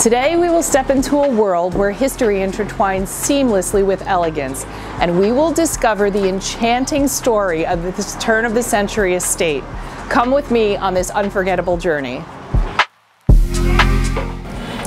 Today we will step into a world where history intertwines seamlessly with elegance, and we will discover the enchanting story of this turn of the century estate. Come with me on this unforgettable journey.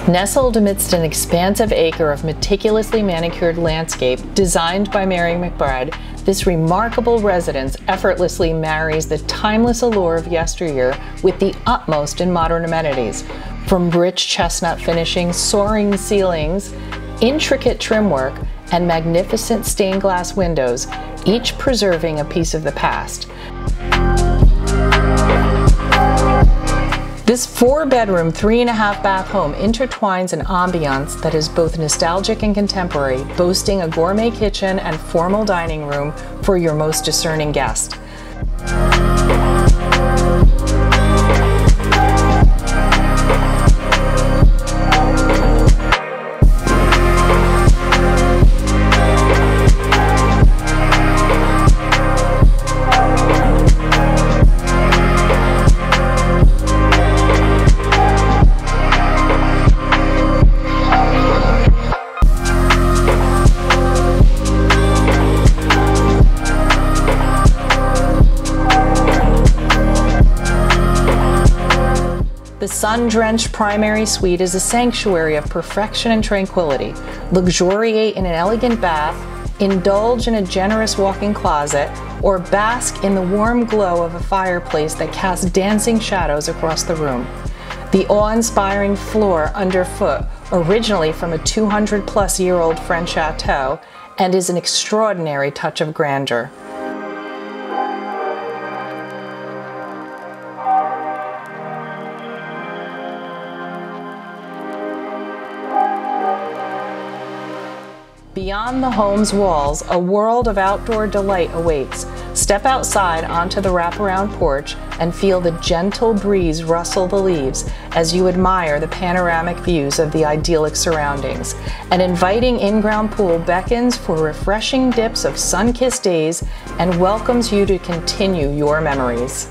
Nestled amidst an expansive acre of meticulously manicured landscape designed by Mary McBride, this remarkable residence effortlessly marries the timeless allure of yesteryear with the utmost in modern amenities, from rich chestnut finishing, soaring ceilings, intricate trim work, and magnificent stained glass windows, each preserving a piece of the past. This four bedroom, three and a half bath home intertwines an ambiance that is both nostalgic and contemporary, boasting a gourmet kitchen and formal dining room for your most discerning guest. The sun-drenched primary suite is a sanctuary of perfection and tranquility. Luxuriate in an elegant bath, indulge in a generous walk-in closet, or bask in the warm glow of a fireplace that casts dancing shadows across the room. The awe-inspiring floor underfoot, originally from a 200 plus year old French chateau, and is an extraordinary touch of grandeur. Beyond the home's walls, a world of outdoor delight awaits. Step outside onto the wraparound porch and feel the gentle breeze rustle the leaves as you admire the panoramic views of the idyllic surroundings. An inviting in-ground pool beckons for refreshing dips of sun-kissed days and welcomes you to continue your memories.